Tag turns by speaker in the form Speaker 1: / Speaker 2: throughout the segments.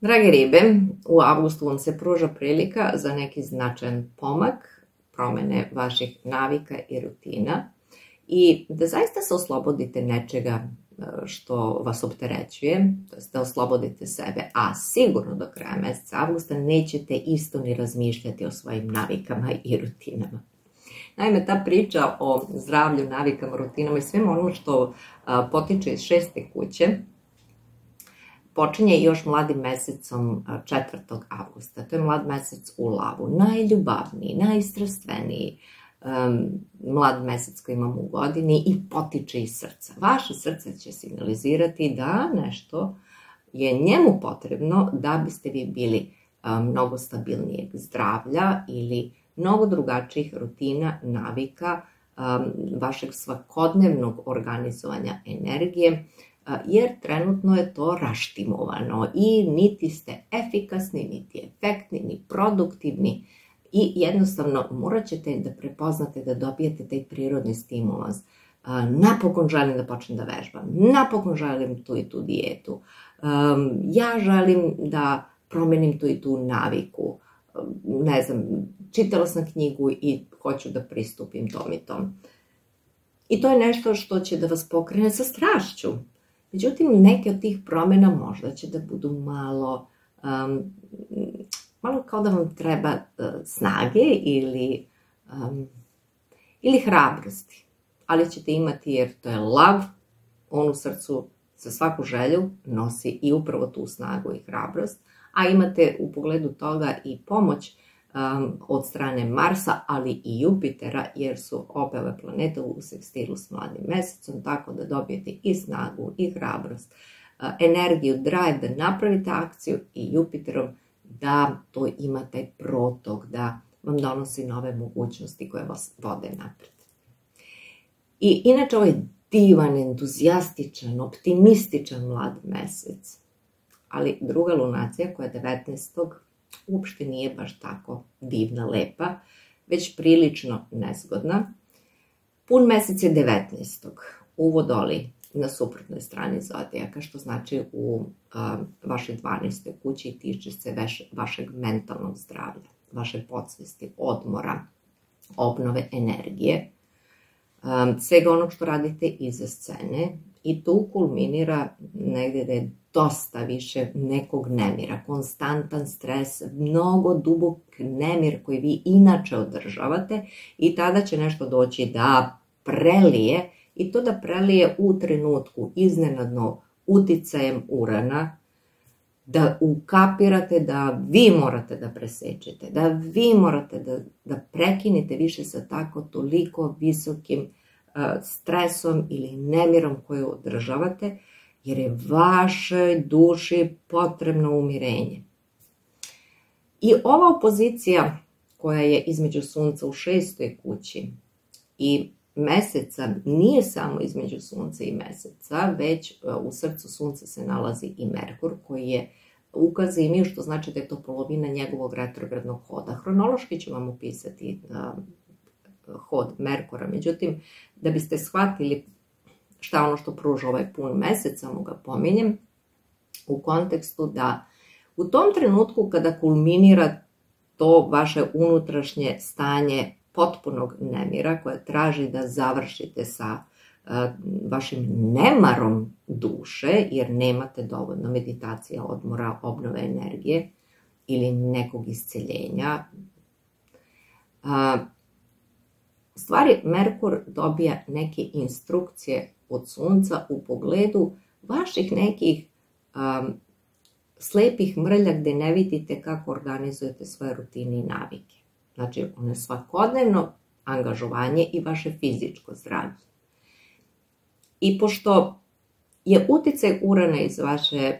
Speaker 1: Drage ribe, u avgustu vam se pruža prilika za neki značajan pomak, promene vaših navika i rutina i da zaista se oslobodite nečega e, što vas opterećuje, to je da oslobodite sebe, a sigurno do kraja meseca avgusta nećete isto ni razmišljati o svojim navikama i rutinama. Naime, ta priča o zdravlju, navikama, rutinama i svem ono što potiče iz šeste kuće, počinje još mladim mesecom 4. avgusta. To je mlad mesec u lavu. Najljubavniji, najstrastveniji mlad mesec koji imamo u godini i potiče iz srca. Vaše srce će signalizirati da nešto je njemu potrebno da biste vi bili um, mnogo stabilnijeg zdravlja ili mnogo drugačijih rutina, navika, vašeg svakodnevnog organizovanja energije, jer trenutno je to raštimovano i niti ste efikasni, niti efektni, ni produktivni i jednostavno morat ćete da prepoznate da dobijete taj prirodni stimulans. Napokon želim da počnem da vežbam, napokon želim tu i tu dijetu, ja želim da promenim tu i tu naviku, ne znam, čitala sam knjigu i hoću da pristupim tom i tom. I to je nešto što će da vas pokrene sa strašću. Međutim, neke od tih promjena možda će da budu malo, um, malo kao da vam treba uh, snage ili, um, ili hrabrosti. Ali ćete imati jer to je lav, on u srcu za svaku želju nosi i upravo tu snagu i hrabrost, a imate u pogledu toga i pomoć um, od strane Marsa, ali i Jupitera, jer su obe ove planete u sekstilu s mladim mesecom, tako da dobijete i snagu, i hrabrost, energiju, drive da napravite akciju i Jupiterom da to ima taj protok, da vam donosi nove mogućnosti koje vas vode napred. I inače ovaj divan, entuzijastičan, optimističan mlad mesec, ali druga lunacija koja je 19 uopšte nije baš tako divna, lepa, već prilično nezgodna. Pun mesec je 19. u Vodoli na suprotnoj strani zodijaka, što znači u a, vašoj 12. kući tiče se vašeg mentalnog zdravlja, vaše podsvesti, odmora, obnove energije, a, svega onog što radite iza scene i tu kulminira negde da je dosta više nekog nemira, konstantan stres, mnogo dubok nemir koji vi inače održavate i tada će nešto doći da prelije i to da prelije u trenutku iznenadno uticajem urana, da ukapirate da vi morate da presečete, da vi morate da, da prekinete više sa tako toliko visokim stresom ili nemirom koju održavate, jer je vašoj duši potrebno umirenje. I ova opozicija koja je između sunca u šestoj kući i meseca nije samo između sunca i meseca, već e, u srcu sunca se nalazi i Merkur koji je ukazimio, što znači da je to polovina njegovog retrogradnog hoda. Hronološki ću vam upisati uh, hod Merkura, međutim, da biste shvatili šta ono što pruža ovaj pun mesec, samo ga pominjem, u kontekstu da u tom trenutku kada kulminira to vaše unutrašnje stanje potpunog nemira koje traži da završite sa uh, vašim nemarom duše, jer nemate dovoljno meditacija, odmora, obnove energije ili nekog isceljenja. Stvari, Merkur dobija neke instrukcije od sunca u pogledu vaših nekih um, slepih mrlja gde ne vidite kako organizujete svoje rutine i navike. Znači, ono svakodnevno angažovanje i vaše fizičko zdravlje. I pošto je uticaj urana iz vaše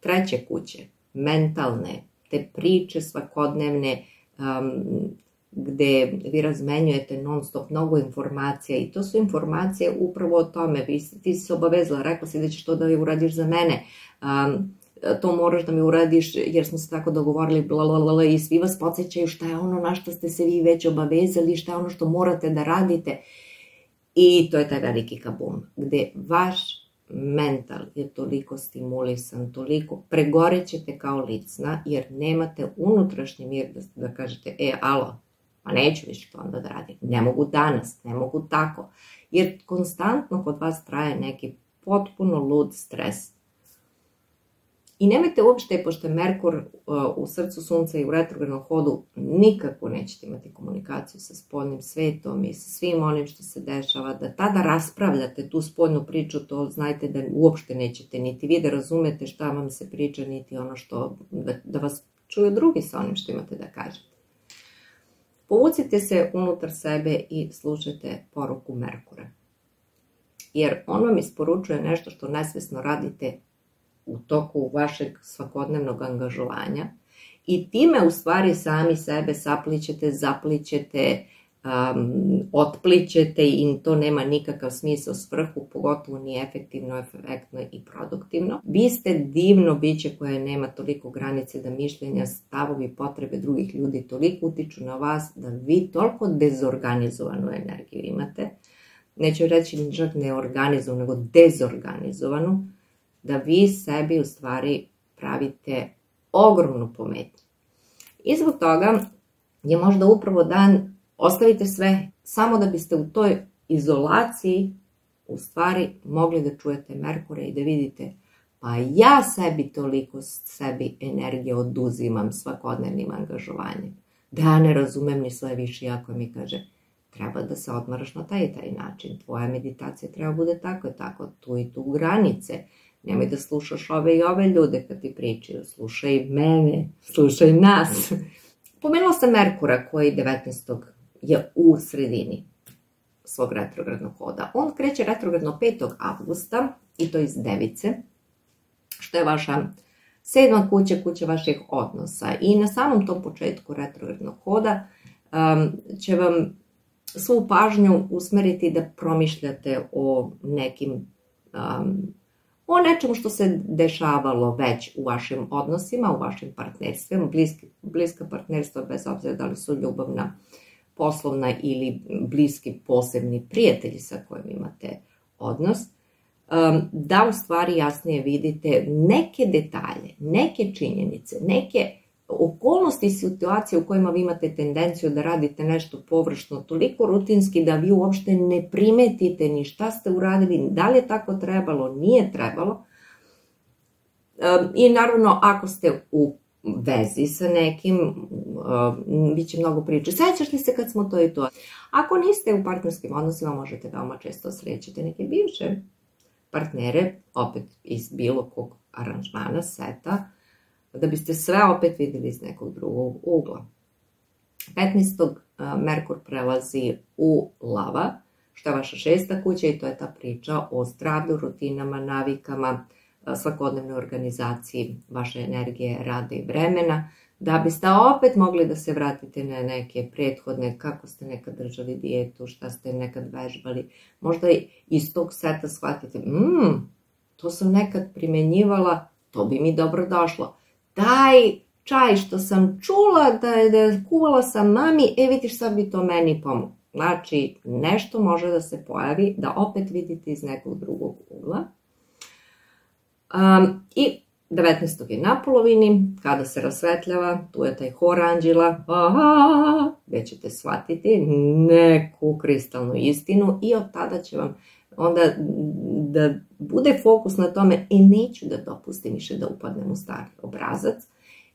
Speaker 1: treće kuće, mentalne, te priče svakodnevne, um, gde vi razmenjujete non stop mnogo informacija i to su informacije upravo o tome, vi, ti si se obavezala, rekla si da ćeš to da uradiš za mene, um, to moraš da mi uradiš jer smo se tako dogovorili bla, bla, bla, i svi vas podsjećaju šta je ono na što ste se vi već obavezali, šta je ono što morate da radite. I to je taj veliki kabum gde vaš mental je toliko stimulisan, toliko pregorećete kao licna jer nemate unutrašnji mir da, da kažete, e, alo, pa neću više to onda da radim, ne mogu danas, ne mogu tako, jer konstantno kod vas traje neki potpuno lud stres. I nemojte uopšte, pošto je Merkur uh, u srcu sunca i u retrogradnom hodu, nikako nećete imati komunikaciju sa spoljnim svetom i sa svim onim što se dešava, da tada raspravljate tu spoljnu priču, to znajte da uopšte nećete niti vi da razumete šta vam se priča, niti ono što, da, da vas čuju drugi sa onim što imate da kažete. Povucite se unutar sebe i slušajte poruku Merkura. Jer on vam isporučuje nešto što nesvesno radite u toku vašeg svakodnevnog angažovanja i time u stvari sami sebe saplićete, zaplićete, um, otplićete i to nema nikakav smisao svrhu, pogotovo ni efektivno, efektno i produktivno. Vi ste divno biće koje nema toliko granice da mišljenja, stavovi, potrebe drugih ljudi toliko utiču na vas da vi toliko dezorganizovanu energiju imate, neću reći čak neorganizovanu, nego dezorganizovanu, da vi sebi u stvari pravite ogromnu pometnju. I zbog toga je možda upravo dan ostavite sve samo da biste u toj izolaciji u stvari mogli da čujete Merkure i da vidite pa ja sebi toliko sebi energije oduzimam svakodnevnim angažovanjem. Da ja ne razumem ni sve više ako mi kaže treba da se odmaraš na taj i taj način, tvoja meditacija treba bude tako i tako, tu i tu granice, Nemoj da slušaš ove i ove ljude kad ti pričaju. Slušaj mene, slušaj nas. Pomenula sam Merkura koji 19. je u sredini svog retrogradnog hoda. On kreće retrogradno 5. avgusta i to iz Device, što je vaša sedma kuća, kuća vaših odnosa. I na samom tom početku retrogradnog hoda um, će vam svu pažnju usmeriti da promišljate o nekim um, o nečemu što se dešavalo već u vašim odnosima, u vašim partnerstvima, bliska partnerstva bez obzira da li su ljubavna, poslovna ili bliski posebni prijatelji sa kojim imate odnos, um, da u stvari jasnije vidite neke detalje, neke činjenice, neke okolnosti i situacije u kojima vi imate tendenciju da radite nešto površno, toliko rutinski da vi uopšte ne primetite ni šta ste uradili, da li je tako trebalo, nije trebalo. I naravno, ako ste u vezi sa nekim, bit će mnogo priče. Sećaš li se kad smo to i to? Ako niste u partnerskim odnosima, možete veoma često srećete neke bivše partnere, opet iz bilo kog aranžmana, seta, da biste sve opet videli iz nekog drugog ugla. 15. Merkur prelazi u lava, što je vaša šesta kuća i to je ta priča o zdravlju, rutinama, navikama, svakodnevnoj organizaciji vaše energije, rada i vremena, da biste opet mogli da se vratite na neke prethodne, kako ste nekad držali dijetu, šta ste nekad vežbali. Možda iz tog seta shvatite, mmm, to sam nekad primenjivala, to bi mi dobro došlo taj čaj što sam čula da je da kuvala sam mami, e vidiš sad bi to meni pomoglo. Znači, nešto može da se pojavi, da opet vidite iz nekog drugog ugla. I 19. je na polovini, kada se rasvetljava, tu je taj hor anđela, gde ćete shvatiti neku kristalnu istinu i od tada će vam onda da bude fokus na tome i neću da dopustim više da upadnem u stari obrazac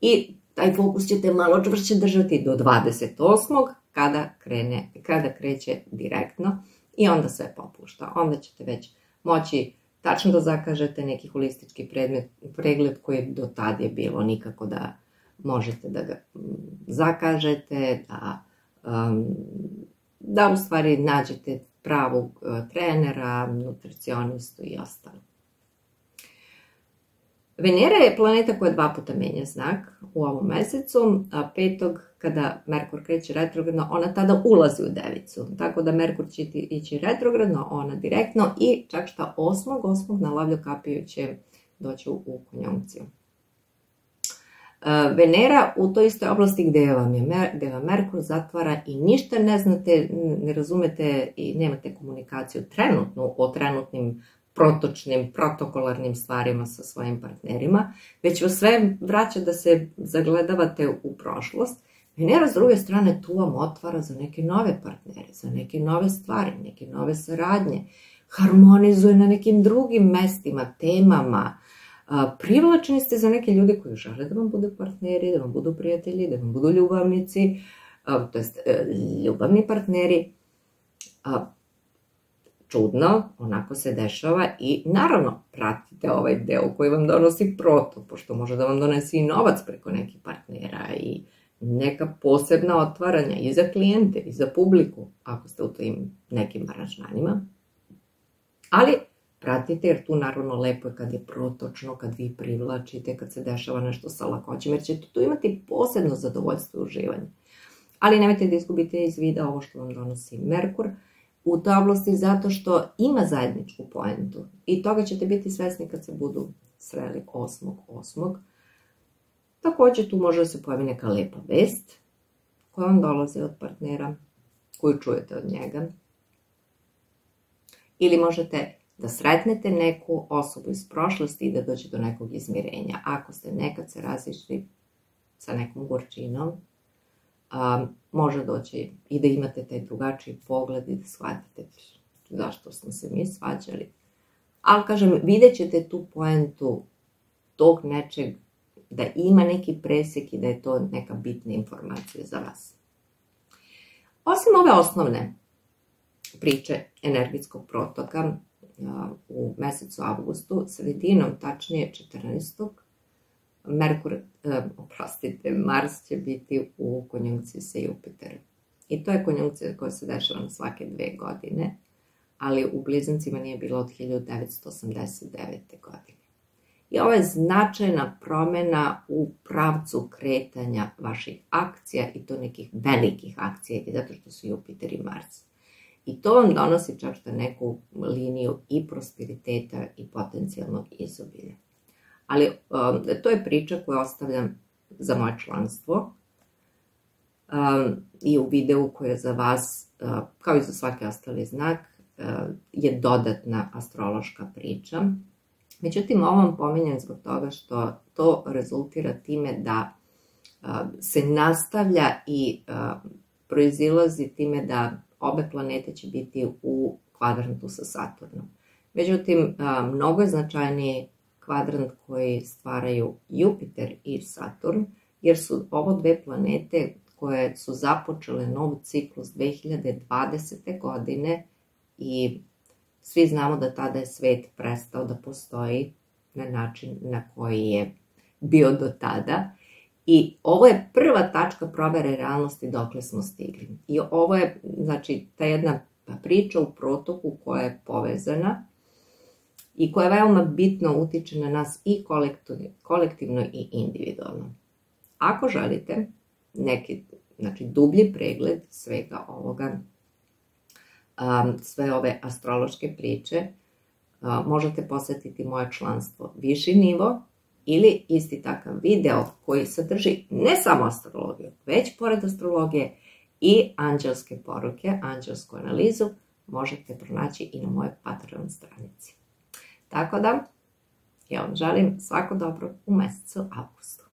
Speaker 1: i taj fokus ćete malo čvršće držati do 28. kada krene, kada kreće direktno i onda sve popušta. Onda ćete već moći tačno da zakažete neki holistički predmet, pregled koji do tad je bilo nikako da možete da ga mm, zakažete, da, um, da u stvari nađete pravog e, trenera, nutricionistu i ostalo. Venera je planeta koja dva puta menja znak u ovom mesecu, a petog kada Merkur kreće retrogradno, ona tada ulazi u devicu. Tako da Merkur će ići retrogradno, ona direktno i čak šta osmog, osmog na lavlju kapiju će doći u konjunkciju. Venera u toj istoj oblasti gde vam, je, gde vam Merkur zatvara i ništa ne znate, ne razumete i nemate komunikaciju trenutno o trenutnim protočnim, protokolarnim stvarima sa svojim partnerima, već vas sve vraća da se zagledavate u prošlost. Venera s druge strane tu vam otvara za neke nove partnere, za neke nove stvari, neke nove saradnje, harmonizuje na nekim drugim mestima, temama, privlačni ste za neke ljude koji žele da vam budu partneri, da vam budu prijatelji, da vam budu ljubavnici, to jest e, ljubavni partneri. Čudno, onako se dešava i naravno pratite ovaj deo koji vam donosi proto, pošto može da vam donesi i novac preko nekih partnera i neka posebna otvaranja i za klijente i za publiku, ako ste u tim nekim aranžmanima. Ali pratite, jer tu naravno lepo je kad je protočno, kad vi privlačite, kad se dešava nešto sa lakoćem, jer ćete tu imati posebno zadovoljstvo i uživanje. Ali nemojte da izgubite iz vida ovo što vam donosi Merkur u toj oblasti zato što ima zajedničku poentu i toga ćete biti svesni kad se budu sreli 8.8. Takođe tu može da se pojavi neka lepa vest koja vam dolazi od partnera, koju čujete od njega. Ili možete da sretnete neku osobu iz prošlosti i da dođe do nekog izmirenja. Ako ste nekad se razišli sa nekom gorčinom, može doći i da imate taj drugačiji pogled i da shvatite zašto smo se mi svađali. Ali, kažem, vidjet ćete tu poentu tog nečeg, da ima neki presek i da je to neka bitna informacija za vas. Osim ove osnovne priče energetskog protoka, u mesecu avgustu, sredinom, tačnije 14. Merkur, e, oprostite, Mars će biti u konjunkciji sa Jupiterom. I to je konjunkcija koja se dešava na svake dve godine, ali u blizancima nije bilo od 1989. godine. I ovo je značajna promena u pravcu kretanja vaših akcija i to nekih velikih akcija, zato što su Jupiter i Mars. I to vam donosi čak što neku liniju i prosperiteta i potencijalnog izobilja. Ali um, to je priča koju ostavljam za moje članstvo um, i u videu koji je za vas, uh, kao i za svaki ostali znak, uh, je dodatna astrološka priča. Međutim, ovo vam pominjem zbog toga što to rezultira time da uh, se nastavlja i proizilazi time da obe planete će biti u kvadrantu sa Saturnom. Međutim, mnogo je značajniji kvadrant koji stvaraju Jupiter i Saturn, jer su ovo dve planete koje su započele nov ciklus 2020. godine i svi znamo da tada je svet prestao da postoji na način na koji je bio do tada I ovo je prva tačka provere realnosti dokle smo stigli. I ovo je, znači, ta jedna priča u protoku koja je povezana i koja veoma bitno utiče na nas i kolektivno, i individualno. Ako želite neki znači, dublji pregled svega ovoga, um, sve ove astrološke priče, uh, možete posetiti moje članstvo Viši nivo ili isti takav video koji sadrži ne samo astrologiju, već pored astrologije i anđelske poruke, anđelsku analizu, možete pronaći i na moje Patreon stranici. Tako da, ja vam želim svako dobro u mesecu augustu.